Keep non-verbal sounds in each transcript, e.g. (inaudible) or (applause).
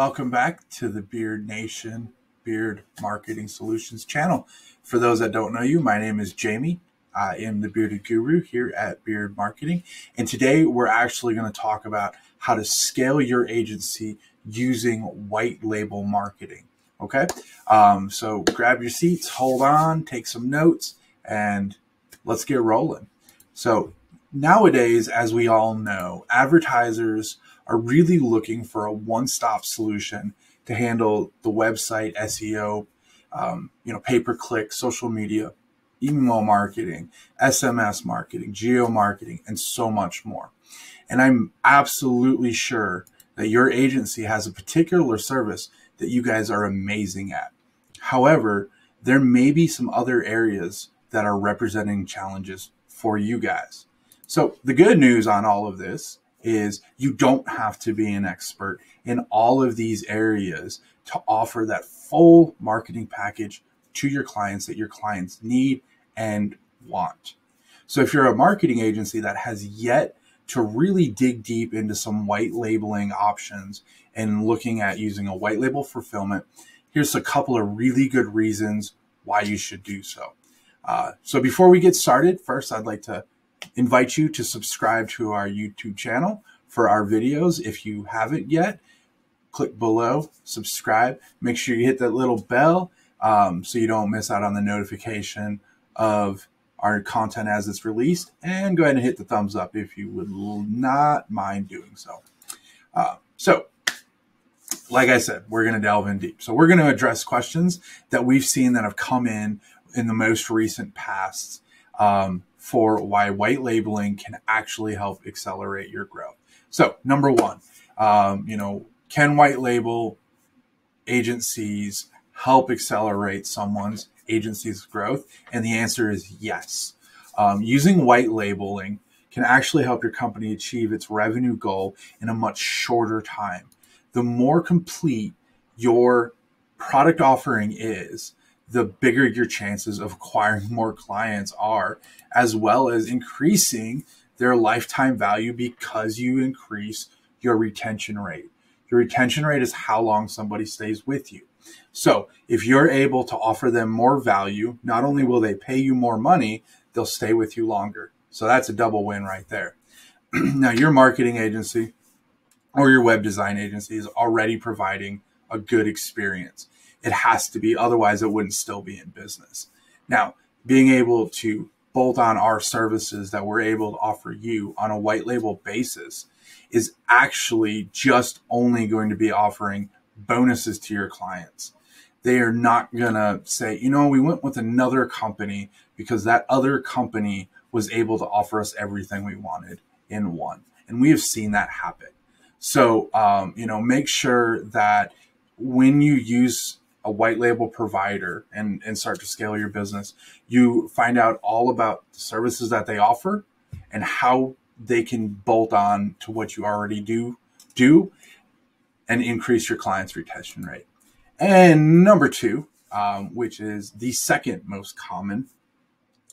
welcome back to the Beard Nation Beard Marketing Solutions channel. For those that don't know you, my name is Jamie. I am the Bearded Guru here at Beard Marketing. And today we're actually going to talk about how to scale your agency using white label marketing. Okay. Um, so grab your seats, hold on, take some notes, and let's get rolling. So nowadays, as we all know, advertisers are really looking for a one-stop solution to handle the website SEO, um, you know, pay-per-click, social media, email marketing, SMS marketing, geo marketing, and so much more. And I'm absolutely sure that your agency has a particular service that you guys are amazing at. However, there may be some other areas that are representing challenges for you guys. So the good news on all of this is you don't have to be an expert in all of these areas to offer that full marketing package to your clients that your clients need and want. So if you're a marketing agency that has yet to really dig deep into some white labeling options and looking at using a white label fulfillment, here's a couple of really good reasons why you should do so. Uh, so before we get started, first I'd like to invite you to subscribe to our YouTube channel for our videos. If you haven't yet, click below, subscribe. Make sure you hit that little bell um, so you don't miss out on the notification of our content as it's released. And go ahead and hit the thumbs up if you would not mind doing so. Uh, so, like I said, we're going to delve in deep. So, we're going to address questions that we've seen that have come in in the most recent past um, for why white labeling can actually help accelerate your growth. So, number one, um, you know, can white label agencies help accelerate someone's agency's growth? And the answer is yes. Um, using white labeling can actually help your company achieve its revenue goal in a much shorter time. The more complete your product offering is, the bigger your chances of acquiring (laughs) more clients are, as well as increasing their lifetime value because you increase your retention rate. Your retention rate is how long somebody stays with you. So if you're able to offer them more value, not only will they pay you more money, they'll stay with you longer. So that's a double win right there. (clears throat) now, your marketing agency or your web design agency is already providing a good experience. It has to be, otherwise, it wouldn't still be in business. Now, being able to bolt on our services that we're able to offer you on a white label basis is actually just only going to be offering bonuses to your clients. They are not going to say, you know, we went with another company because that other company was able to offer us everything we wanted in one. And we have seen that happen. So, um, you know, make sure that when you use a white label provider and, and start to scale your business, you find out all about the services that they offer and how they can bolt on to what you already do do and increase your client's retention rate. And number two, um, which is the second most common,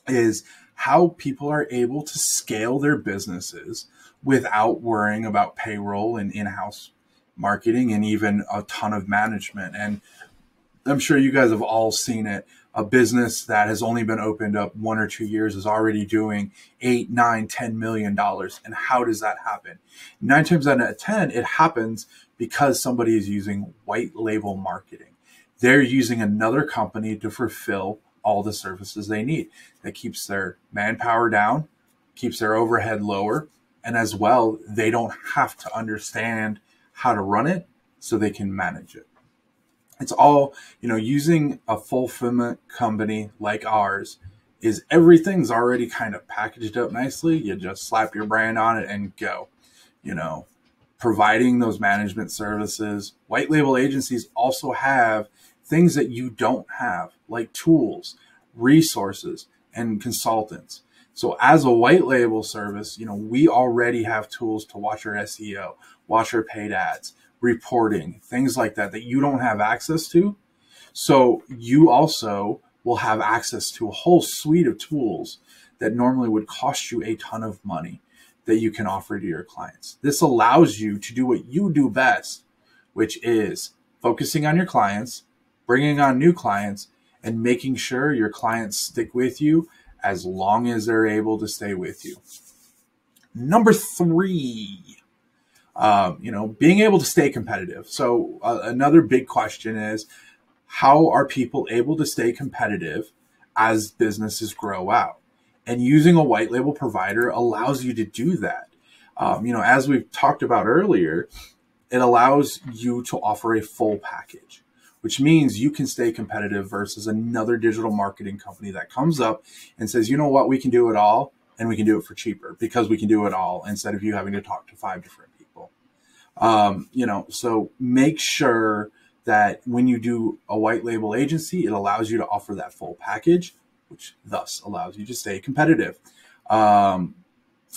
is how people are able to scale their businesses without worrying about payroll and in-house marketing and even a ton of management. And I'm sure you guys have all seen it. A business that has only been opened up one or two years is already doing eight, nine, ten million dollars. And how does that happen? Nine times out of ten, it happens because somebody is using white label marketing. They're using another company to fulfill all the services they need. That keeps their manpower down, keeps their overhead lower, and as well, they don't have to understand how to run it so they can manage it it's all you know using a fulfillment company like ours is everything's already kind of packaged up nicely. You just slap your brand on it and go you know. Providing those management services. White label agencies also have things that you don't have like tools resources and consultants. So as a white label service you know we already have tools to watch our seo watch our paid ads reporting, things like that, that you don't have access to. So you also will have access to a whole suite of tools that normally would cost you a ton of money that you can offer to your clients. This allows you to do what you do best, which is focusing on your clients, bringing on new clients, and making sure your clients stick with you as long as they're able to stay with you. Number three, um, you know, being able to stay competitive. So uh, another big question is, how are people able to stay competitive as businesses grow out? And using a white label provider allows you to do that. Um, you know, as we've talked about earlier, it allows you to offer a full package, which means you can stay competitive versus another digital marketing company that comes up and says, you know what, we can do it all and we can do it for cheaper because we can do it all instead of you having to talk to five different. Um, you know, so make sure that when you do a white label agency, it allows you to offer that full package, which thus allows you to stay competitive. Um,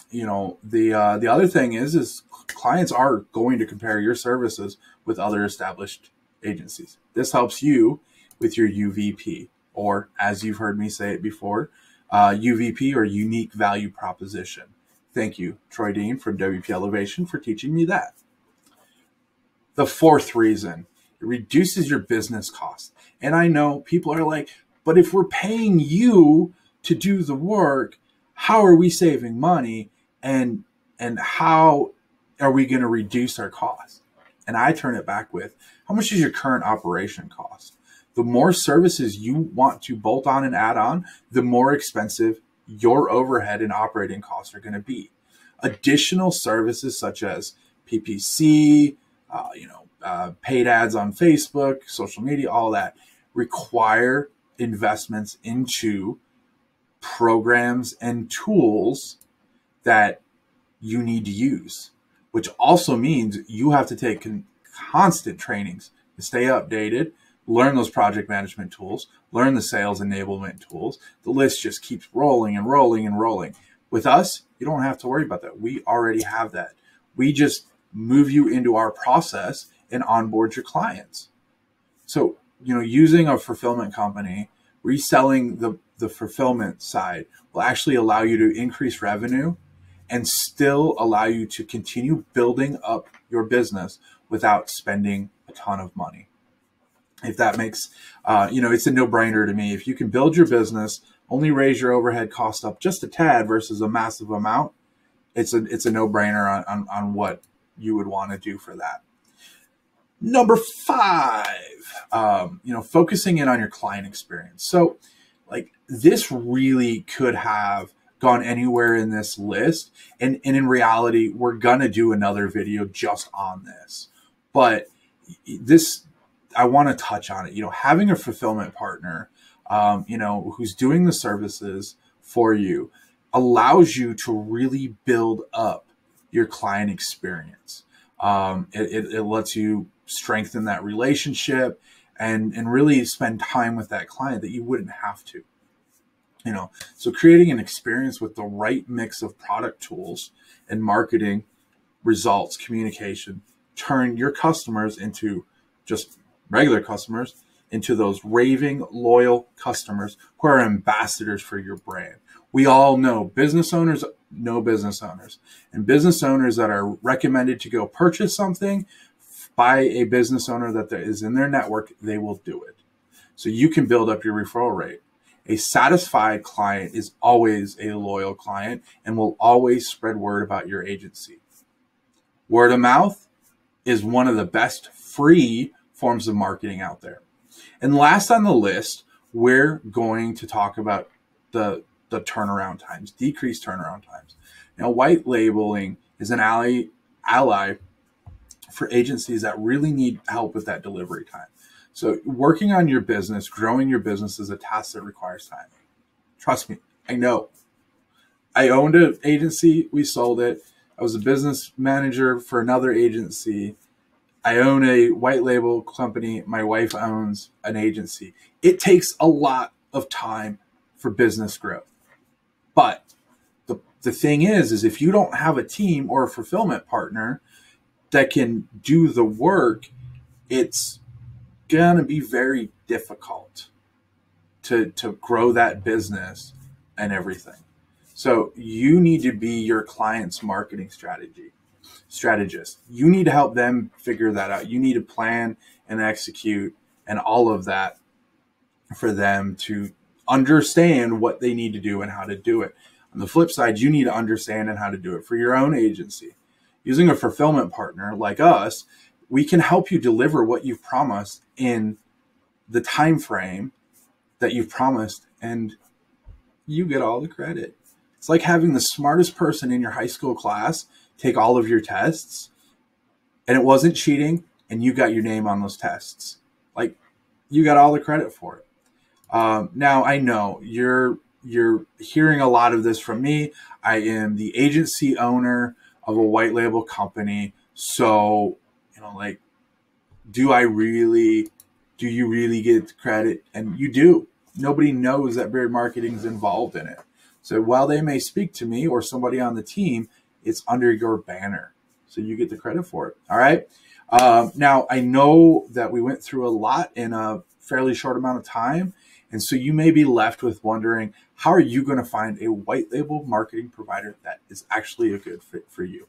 you know, the uh, the other thing is is clients are going to compare your services with other established agencies. This helps you with your UVP, or as you've heard me say it before, uh, UVP or unique value proposition. Thank you, Troy Dean from WP Elevation, for teaching me that. The fourth reason it reduces your business cost. And I know people are like, but if we're paying you to do the work, how are we saving money? And and how are we going to reduce our costs? And I turn it back with how much is your current operation cost? the more services you want to bolt on and add on, the more expensive your overhead and operating costs are going to be. Additional services such as PPC, uh, you know, uh, paid ads on Facebook, social media, all that require investments into programs and tools that you need to use, which also means you have to take con- constant trainings to stay updated learn those project management tools, learn the sales enablement tools. The list just keeps rolling and rolling and rolling. With us, you don't have to worry about that. We already have that. We just move you into our process and onboard your clients. So, you know, using a fulfillment company, reselling the, the fulfillment side will actually allow you to increase revenue and still allow you to continue building up your business without spending a ton of money if that makes uh, you know it's a no-brainer to me if you can build your business only raise your overhead cost up just a tad versus a massive amount it's a it's a no-brainer on, on, on what you would want to do for that. Number five um, you know focusing in on your client experience. So like this really could have gone anywhere in this list and, and in reality we're gonna do another video just on this. But this I want to touch on it. You know, having a fulfillment partner, um, you know, who's doing the services for you allows you to really build up your client experience. Um, it, it, it lets you strengthen that relationship and, and really spend time with that client that you wouldn't have to. You know, so creating an experience with the right mix of product tools and marketing results, communication, turn your customers into just regular customers into those raving loyal customers who are ambassadors for your brand. We all know business owners know business owners and business owners that are recommended to go purchase something by a business owner that is in their network, they will do it. So you can build up your referral rate. A satisfied client is always a loyal client and will always spread word about your agency. Word of mouth is one of the best free forms of marketing out there. And last on the list, we're going to talk about the, the turnaround times, decreased turnaround times. Now, white labeling is an ally, ally for agencies that really need help with that delivery time. So, working on your business, growing your business is a task that requires time. Trust me, I know. I owned an agency, we sold it. I was a business manager for another agency I own a white label company. My wife owns an agency. It takes a lot of time for business growth. But the, the thing is, is if you don't have a team or a fulfillment partner that can do the work, it's going to be very difficult to, to grow that business and everything. So you need to be your client's marketing strategy. strategist. You need to help them figure that out. You need to plan and execute and all of that for them to understand what they need to do and how to do it. On the flip side, you need to understand and how to do it for your own agency. Using a fulfillment partner like us, we can help you deliver what you've promised in the time frame that you've promised and you get all the credit. It's like having the smartest person in your high school class take all of your tests and it wasn't cheating and you got your name on those tests. Like you got all the credit for it. Um, now I know you're you're hearing a lot of this from me. I am the agency owner of a white label company. So, you know, like, do I really, do you really get credit? And you do. Nobody knows that Beard Marketing is involved in it. So while they may speak to me or somebody on the team, it's under your banner. So you get the credit for it. All right. Um, now, I know that we went through a lot in a fairly short amount of time. And so you may be left with wondering how are you going to find a white label marketing provider that is actually a good fit for you?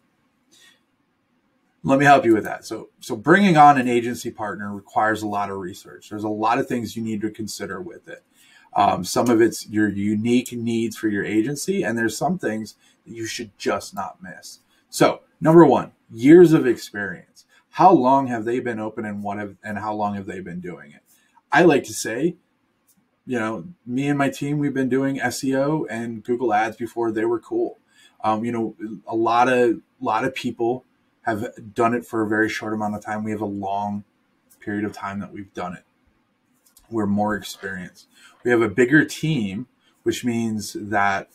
Let me help you with that. So, so bringing on an agency partner requires a lot of research. There's a lot of things you need to consider with it. Um, some of it's your unique needs for your agency, and there's some things that you should just not miss. So, number one, years of experience. How long have they been open, and what have and how long have they been doing it? I like to say you know, me and my team, we've been doing SEO and Google Ads before they were cool. Um, you know, a lot of a lot of people have done it for a very short amount of time. We have a long period of time that we've done it. We're more experienced. We have a bigger team, which means that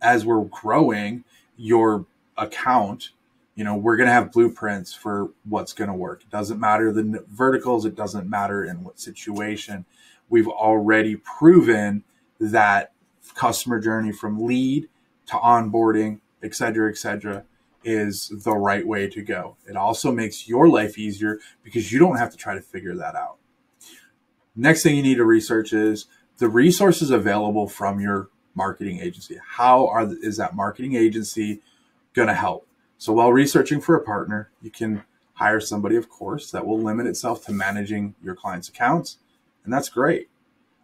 as we're growing, your account, you know, we're going to have blueprints for what's going to work. It doesn't matter the verticals. It doesn't matter in what situation we've already proven that customer journey from lead to onboarding, et cetera, et cetera, is the right way to go. It also makes your life easier because you don't have to try to figure that out. Next thing you need to research is the resources available from your marketing agency. How are is that marketing agency going to help? So while researching for a partner, you can hire somebody, of course, that will limit itself to managing your client's accounts and that's great.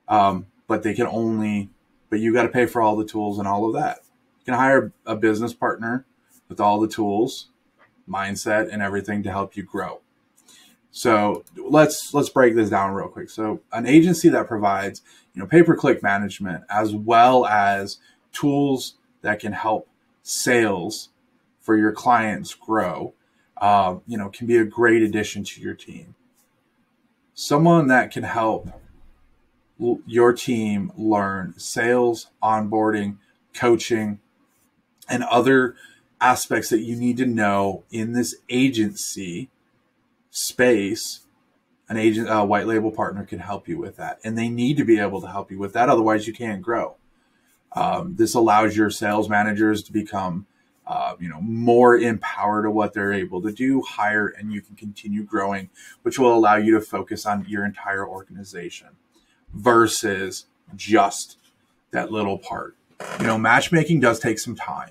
Um, but they can only, but you got to pay for all the tools and all of that. You can hire a business partner with all the tools, mindset, and everything to help you grow. So let's let's break this down real quick. So an agency that provides you know pay per click management as well as tools that can help sales for your clients grow, uh, you know, can be a great addition to your team someone that can help your team learn sales, onboarding, coaching, and other aspects that you need to know in this agency space. An agent, a white label partner can help you with that, and they need to be able to help you with that. Otherwise, you can't grow. Um, this allows your sales managers to become uh, you know, more empowered to what they're able to do, higher, and you can continue growing, which will allow you to focus on your entire organization versus just that little part. You know, matchmaking does take some time.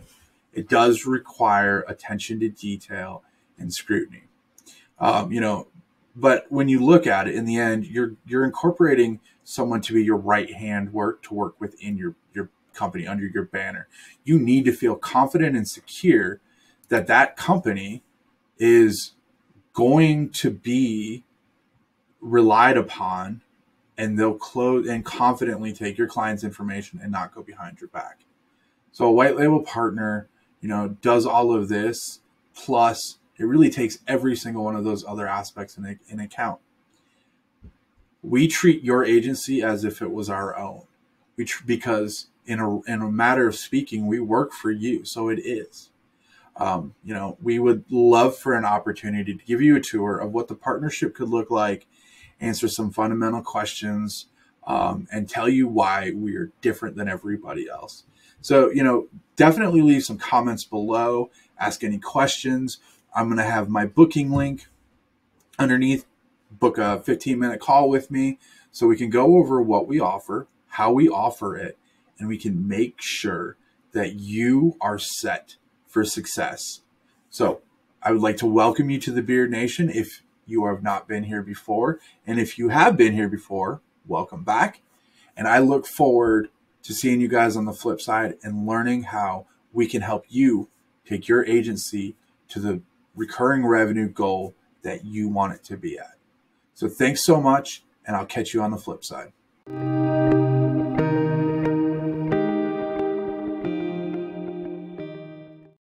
It does require attention to detail and scrutiny. Um, you know, but when you look at it in the end, you're you're incorporating someone to be your right hand work to work within your your company under your banner. You need to feel confident and secure that that company is going to be relied upon and they'll close and confidently take your client's information and not go behind your back. So a white label partner, you know, does all of this plus it really takes every single one of those other aspects in, in account. We treat your agency as if it was our own. We tr- because in a in a matter of speaking, we work for you, so it is. Um, you know, we would love for an opportunity to give you a tour of what the partnership could look like, answer some fundamental questions, um, and tell you why we are different than everybody else. So, you know, definitely leave some comments below, ask any questions. I'm going to have my booking link underneath. Book a 15 minute call with me so we can go over what we offer, how we offer it, and we can make sure that you are set for success. So, I would like to welcome you to the Beard Nation if you have not been here before. And if you have been here before, welcome back. And I look forward to seeing you guys on the flip side and learning how we can help you take your agency to the recurring revenue goal that you want it to be at. So thanks so much, and I'll catch you on the flip side.